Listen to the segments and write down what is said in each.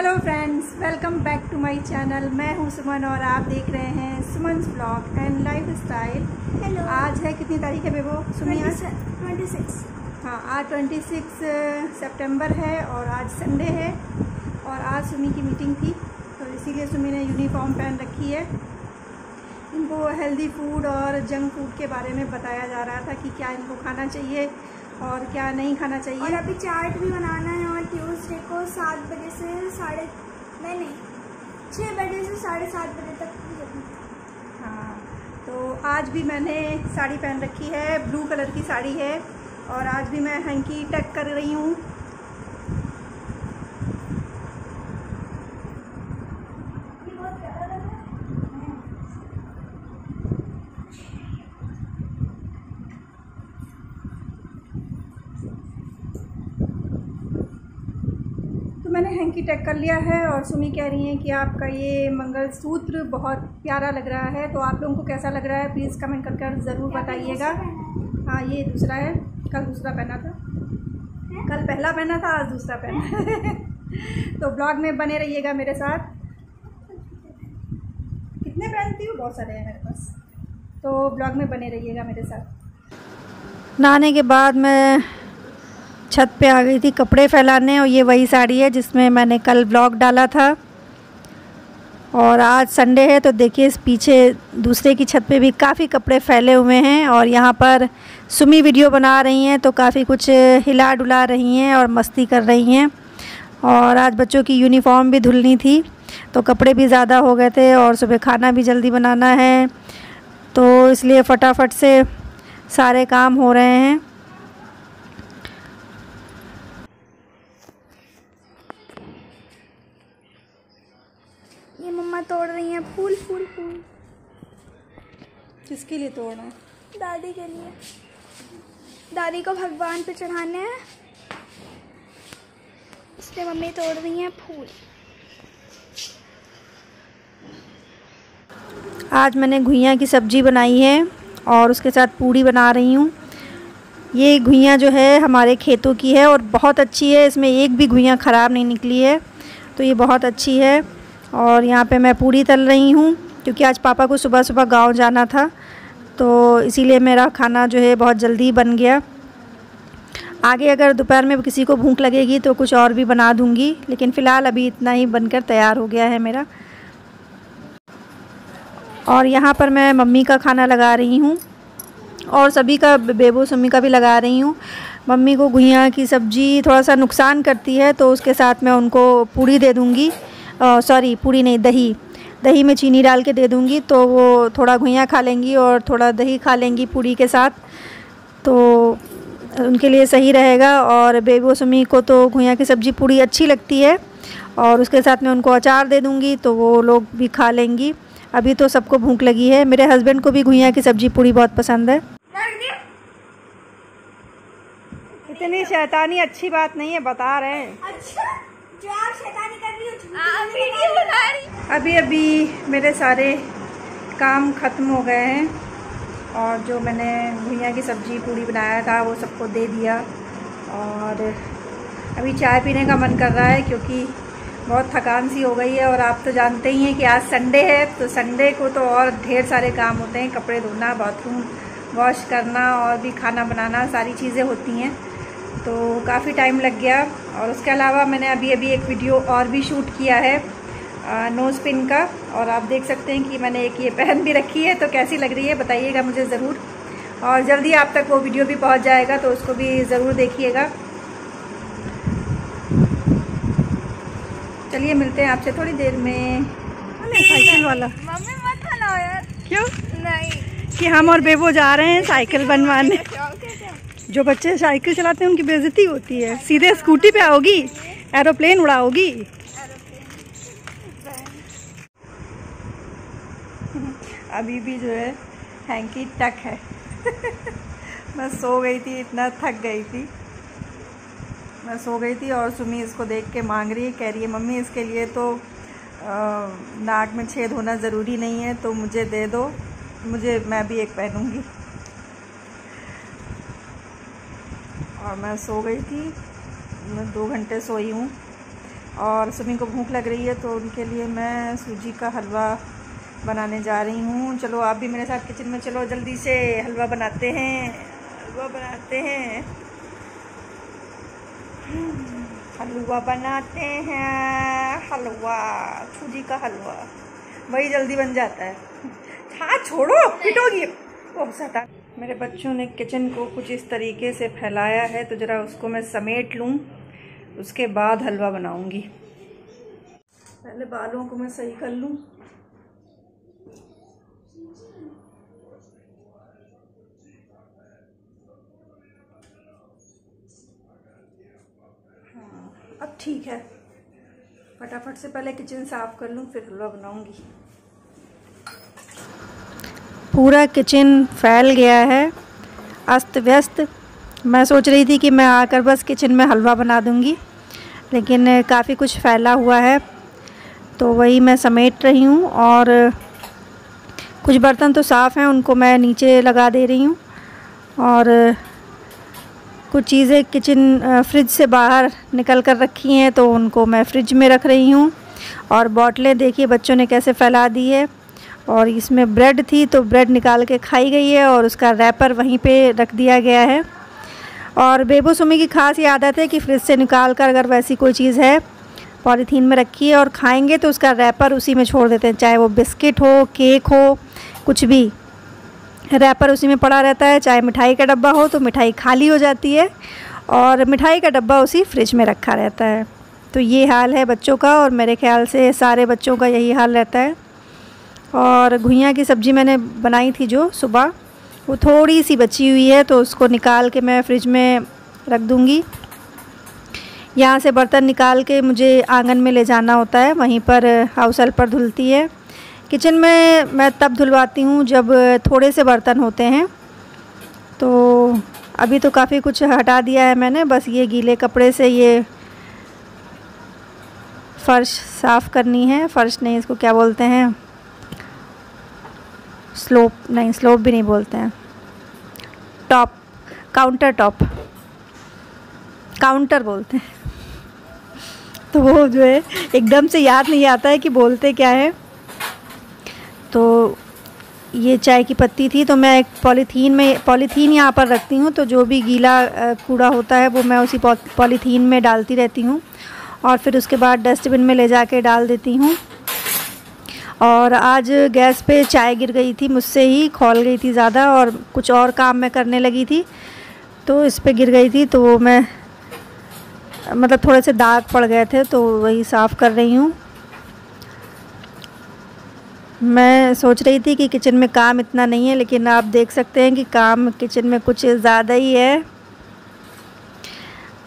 Hello friends welcome back to my channel मैं हूँ सुमन और आप देख रहे हैं Suman blog and lifestyle hello आज है कितनी तारीख है बेबो? सुनिए आज। Twenty six. हाँ आज ट्वेंटी सिक्स सेप्टेम्बर है और आज संडे है और आज सुमी की मीटिंग थी तो इसीलिए सुमी ने यूनिफॉर्म पहन रखी है। इनको हेल्दी फ़ूड और जंक फ़ूड के बारे में बताया जा रहा था कि क्या इनको खाना चाहिए और क्या नहीं खाना चाहिए। और अभी चाट भी बनाना है और ट्यूसडे को सात बजे से साढ़े नहीं नहीं छः बजे से साढ़े सात बजे तक हाँ तो आज भी मैंने साड़ी पहन रखी है, ब्लू कलर की साड़ी है, और आज भी मैं हंकी टक कर रही हूँ तो मैंने हैंकी टैग कर लिया है और सुमी कह रही हैं कि आपका ये मंगलसूत्र बहुत प्यारा लग रहा है। तो आप लोगों को कैसा लग रहा है? प्लीज़ कमेंट कर कर ज़रूर बताइएगा। हाँ? ये दूसरा है। कल दूसरा पहना था। है? कल पहला पहना था आज दूसरा पहना तो ब्लॉग में बने रहिएगा मेरे साथ। कितने पहनती हूँ? बहुत सारे हैं मेरे पास। तो ब्लॉग में बने रहिएगा मेरे साथ। नहाने के बाद मैं छत पे आ गई थी, कपड़े फैलाने और ये वही साड़ी है जिसमें मैंने कल ब्लॉग डाला था। और आज संडे है तो देखिए इस पीछे दूसरे की छत पे भी काफ़ी कपड़े फैले हुए हैं और यहाँ पर सुमी वीडियो बना रही हैं तो काफ़ी कुछ हिला डुला रही हैं और मस्ती कर रही हैं। और आज बच्चों की यूनिफॉर्म भी धुलनी थी तो कपड़े भी ज़्यादा हो गए थे और सुबह खाना भी जल्दी बनाना है। तो इसलिए फटाफट से सारे काम हो रहे हैं। ये मम्मा तोड़ रही हैं फूल फूल फूल। किसके लिए तोड़ना है? दादी के लिए। दादी को भगवान पे चढ़ाने हैं। इसलिए मम्मी तोड़ रही हैं फूल। आज मैंने घुइयाँ की सब्ज़ी बनाई है और उसके साथ पूड़ी बना रही हूँ। ये घुइयाँ जो है हमारे खेतों की है और बहुत अच्छी है। इसमें एक भी घुइयाँ ख़राब नहीं निकली है। तो ये बहुत अच्छी है। और यहाँ पे मैं पूड़ी तल रही हूँ, क्योंकि आज पापा को सुबह सुबह गाँव जाना था तो इसीलिए मेरा खाना जो है बहुत जल्दी बन गया। आगे अगर दोपहर में किसी को भूख लगेगी तो कुछ और भी बना दूँगी, लेकिन फ़िलहाल अभी इतना ही बनकर तैयार हो गया है मेरा। और यहाँ पर मैं मम्मी का खाना लगा रही हूँ, और सभी का बेबो सम्मी का भी लगा रही हूँ। मम्मी को घुइयाँ की सब्ज़ी थोड़ा सा नुकसान करती है तो उसके साथ मैं उनको पूड़ी दे दूँगी। सॉरी पूरी नहीं, दही। दही में चीनी डाल के दे दूँगी तो वो थोड़ा घुइयाँ खा लेंगी और थोड़ा दही खा लेंगी पूरी के साथ। तो उनके लिए सही रहेगा और बेबो सुमी को तो घुइयाँ की सब्ज़ी पूड़ी अच्छी लगती है और उसके साथ में उनको अचार दे दूँगी तो वो लोग भी खा लेंगी। अभी तो सबको भूख लगी है। मेरे हस्बैंड को भी घुइयाँ की सब्ज़ी पूड़ी बहुत पसंद है। इतनी शैतानी अच्छी बात नहीं है, बता रहे हैं। अच्छा? जो आप शैतानी कर रही हो वीडियो बना रही। अभी अभी मेरे सारे काम ख़त्म हो गए हैं और जो मैंने भुइया की सब्ज़ी पूड़ी बनाया था वो सबको दे दिया। और अभी चाय पीने का मन कर रहा है क्योंकि बहुत थकान सी हो गई है और आप तो जानते ही हैं कि आज संडे है तो संडे को तो और ढेर सारे काम होते हैं। कपड़े धोना बाथरूम वॉश करना और भी खाना बनाना सारी चीज़ें होती हैं। तो काफ़ी टाइम लग गया। और उसके अलावा मैंने अभी अभी एक वीडियो और भी शूट किया है नोज़ पिन का। और आप देख सकते हैं कि मैंने एक ये पहन भी रखी है तो कैसी लग रही है बताइएगा मुझे ज़रूर। और जल्दी आप तक वो वीडियो भी पहुँच जाएगा तो उसको भी ज़रूर देखिएगा। चलिए मिलते हैं आपसे थोड़ी देर में। साइकिल वाला। मम्मी मत यार। क्यों? नहीं। कि हम और बेबो जा रहे हैं साइकिल बनवाने। जो बच्चे साइकिल चलाते हैं, उनकी बेजती होती है। सीधे स्कूटी पे आओगी, एरोप्लेन उड़ाओगी। अभी भी जो है, हैंकी टक है। मैं सो गई थी, इतना थक गई थी। मैं सो गई थी और सुमी इसको देख के मांग रही है, कह रही है, मम्मी, इसके लिए तो नाक में छेद होना ज़रूरी नहीं है तो मुझे दे दो। मुझे, मैं भी एक पहनूँगी। और मैं सो गई थी। मैं दो घंटे सोई हूँ। और सभी को भूख लग रही है तो उनके लिए मैं सूजी का हलवा बनाने जा रही हूँ। चलो, आप भी मेरे साथ किचन में चलो, जल्दी से हलवा बनाते हैं। हलवा बनाते हैं। हलवा बनाते हैं। हलवा, सूजी का हलवा। वही जल्दी बन जाता है। हाँ छोड़ो, पिटोगी। ओ, सता मेरे बच्चों ने किचन को कुछ इस तरीके से फैलाया है तो ज़रा उसको मैं समेट लूँ, उसके बाद हलवा बनाऊँगी। पहले बालों को मैं सही कर लूँ। हाँ अब ठीक है। फटाफट से पहले किचन साफ़ कर लूँ, फिर हलवा बनाऊँगी। पूरा किचन फैल गया है। अस्त व्यस्त। मैं सोच रही थी कि मैं आकर बस किचन में हलवा बना दूँगी, लेकिन काफ़ी कुछ फैला हुआ है तो वही मैं समेट रही हूँ और कुछ बर्तन तो साफ़ हैं, उनको मैं नीचे लगा दे रही हूँ और कुछ चीज़ें किचन, फ्रिज से बाहर निकल कर रखी हैं तो उनको मैं फ्रिज में रख रही हूँ और बॉटलें देखिए, बच्चों ने कैसे फैला दी है। और इसमें ब्रेड थी तो ब्रेड निकाल के खाई गई है और उसका रैपर वहीं पे रख दिया गया है। और बेबो सुमी की खास ये आदत है कि फ्रिज से निकाल कर अगर वैसी कोई चीज़ है, पॉलीथीन में रखी है और खाएँगे तो उसका रैपर उसी में छोड़ देते हैं, चाहे वो बिस्किट हो, केक हो, कुछ भी। रैपर उसी में पड़ा रहता है, चाहे मिठाई का डब्बा हो तो मिठाई खाली हो जाती है और मिठाई का डब्बा उसी फ्रिज में रखा रहता है। तो ये हाल है बच्चों का और मेरे ख्याल से सारे बच्चों का यही हाल रहता है। और घुइयाँ की सब्ज़ी मैंने बनाई थी जो सुबह, वो थोड़ी सी बची हुई है तो उसको निकाल के मैं फ्रिज में रख दूँगी। यहाँ से बर्तन निकाल के मुझे आँगन में ले जाना होता है, वहीं पर हाउस हेल्पर धुलती है। किचन में मैं तब धुलवाती हूँ जब थोड़े से बर्तन होते हैं। तो अभी तो काफ़ी कुछ हटा दिया है मैंने, बस ये गीले कपड़े से ये फ़र्श साफ़ करनी है। फ़र्श नहीं, इसको क्या बोलते हैं? स्लोप नहीं स्लोप भी नहीं बोलते हैं। टॉप काउंटर टॉप काउंटर बोलते हैं। तो वो जो है, एकदम से याद नहीं आता है कि बोलते क्या है। तो ये चाय की पत्ती थी तो मैं एक पॉलीथीन में, पॉलीथीन यहाँ पर रखती हूँ तो जो भी गीला कूड़ा होता है, वो मैं उसी पॉलीथीन में डालती रहती हूँ। और फिर उसके बाद डस्टबिन में ले जाके डाल देती हूँ। और आज गैस पे चाय गिर गई थी, मुझसे ही खोल गई थी ज़्यादा और कुछ और काम मैं करने लगी थी। तो इस पर गिर गई थी तो वो मैं मतलब थोड़े से दाग पड़ गए थे तो वही साफ़ कर रही हूँ। मैं सोच रही थी कि किचन में काम इतना नहीं है, लेकिन आप देख सकते हैं कि काम किचन में कुछ ज़्यादा ही है।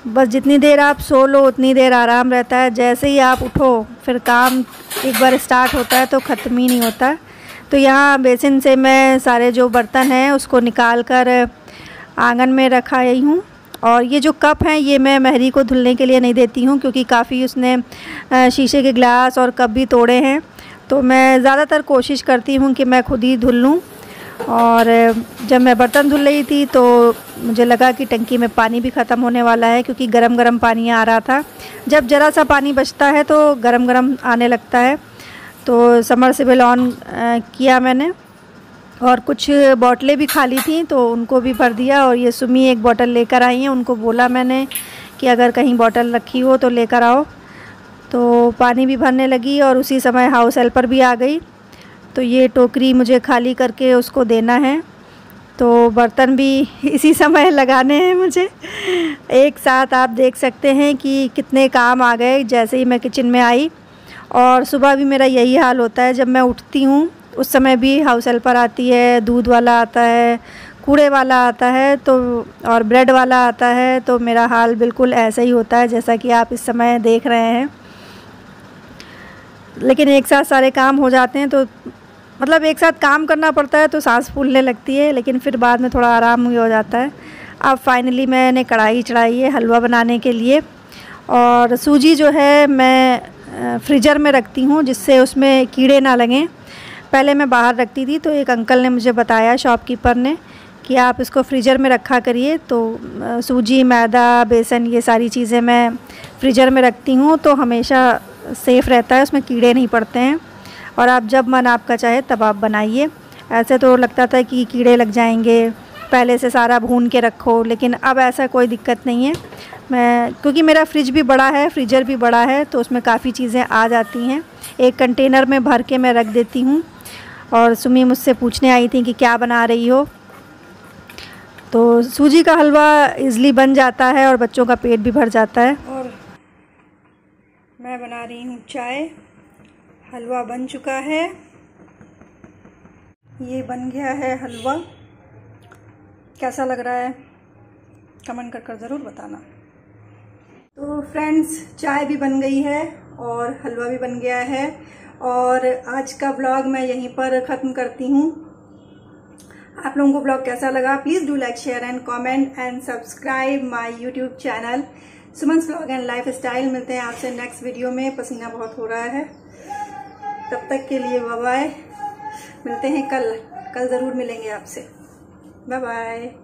बस जितनी देर आप सो लो, उतनी देर आराम रहता है। जैसे ही आप उठो, फिर काम एक बार स्टार्ट होता है तो ख़त्म ही नहीं होता। तो यहाँ बेसिन से मैं सारे जो बर्तन हैं, उसको निकाल कर आँगन में रखा ही हूँ। और ये जो कप हैं, ये मैं महरी को धुलने के लिए नहीं देती हूँ, क्योंकि काफ़ी उसने शीशे के गिलास और कप भी तोड़े हैं। तो मैं ज़्यादातर कोशिश करती हूँ कि मैं खुद ही धुल लूँ। और जब मैं बर्तन धुल रही थी तो मुझे लगा कि टंकी में पानी भी ख़त्म होने वाला है क्योंकि गरम गरम पानी आ रहा था। जब ज़रा सा पानी बचता है तो गरम गरम आने लगता है। तो समर ऑन किया मैंने और कुछ बॉटलें भी खाली थी तो उनको भी भर दिया और ये सुमी एक बॉटल लेकर आई हैं। उनको बोला मैंने कि अगर कहीं बॉटल रखी हो तो लेकर आओ। तो पानी भी भरने लगी और उसी समय हाउस हेल्पर भी आ गई। तो ये टोकरी मुझे खाली करके उसको देना है। तो बर्तन भी इसी समय लगाने हैं मुझे। एक साथ आप देख सकते हैं कि कितने काम आ गए जैसे ही मैं किचन में आई। और सुबह भी मेरा यही हाल होता है, जब मैं उठती हूँ, उस समय भी हाउस हेल्पर आती है, दूध वाला आता है, कूड़े वाला आता है तो और ब्रेड वाला आता है तो मेरा हाल बिल्कुल ऐसा ही होता है जैसा कि आप इस समय देख रहे हैं। लेकिन एक साथ सारे काम हो जाते हैं तो मतलब एक साथ काम करना पड़ता है तो सांस फूलने लगती है, लेकिन फिर बाद में थोड़ा आराम भी हो जाता है। अब फाइनली मैंने कढ़ाई चढ़ाई है हलवा बनाने के लिए और सूजी जो है मैं फ्रीज़र में रखती हूँ जिससे उसमें कीड़े ना लगें। पहले मैं बाहर रखती थी तो एक अंकल ने मुझे बताया शॉपकीपर ने कि आप इसको फ्रीज़र में रखा करिए। तो सूजी, मैदा, बेसन ये सारी चीज़ें मैं फ्रीजर में रखती हूँ तो हमेशा सेफ़ रहता है, उसमें कीड़े नहीं पड़ते हैं। और आप जब मन आपका चाहे तब आप बनाइए। ऐसे तो लगता था कि कीड़े लग जाएँगे, पहले से सारा भून के रखो, लेकिन अब ऐसा कोई दिक्कत नहीं है। मैं, क्योंकि मेरा फ्रिज भी बड़ा है, फ्रीजर भी बड़ा है तो उसमें काफ़ी चीज़ें आ जाती हैं। एक कंटेनर में भर के मैं रख देती हूँ। और सुमी मुझसे पूछने आई थी कि क्या बना रही हो? तो सूजी का हलवा इजली बन जाता है और बच्चों का पेट भी भर जाता है। और मैं बना रही हूँ चाय। हलवा बन चुका है। ये बन गया है हलवा। कैसा लग रहा है? कमेंट कर कर ज़रूर बताना। तो फ्रेंड्स, चाय भी बन गई है और हलवा भी बन गया है। और आज का ब्लॉग मैं यहीं पर ख़त्म करती हूँ। आप लोगों को ब्लॉग कैसा लगा please do like share and comment and subscribe my YouTube channel Suman blog and lifestyle मिलते हैं आपसे नेक्स्ट वीडियो में। पसीना बहुत हो रहा है। तब तक के लिए बाय मिलते हैं कल। कल ज़रूर मिलेंगे आपसे। Bye bye